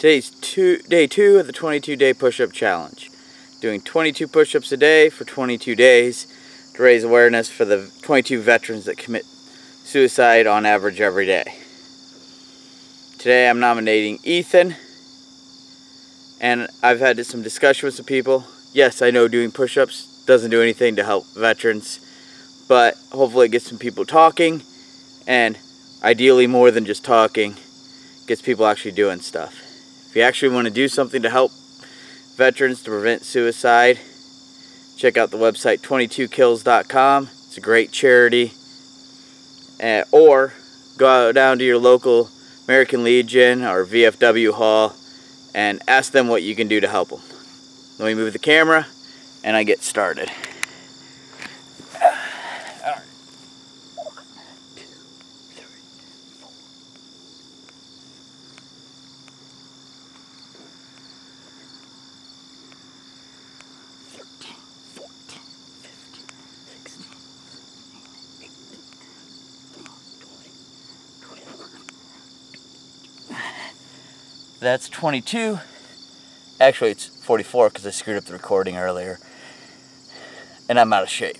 Today's two, day two of the 22 day push-up challenge. Doing 22 push-ups a day for 22 days to raise awareness for the 22 veterans that commit suicide on average every day. Today I'm nominating Ethan and I've had some discussion with some people. Yes, I know doing push-ups doesn't do anything to help veterans, but hopefully it gets some people talking and ideally more than just talking, gets people actually doing stuff. If you actually want to do something to help veterans to prevent suicide, check out the website 22kills.com. It's a great charity. Uh, or go down to your local American Legion or VFW hall and ask them what you can do to help them. Let me move the camera and I get started. That's 22. Actually, it's 44 because I screwed up the recording earlier. And I'm out of shape.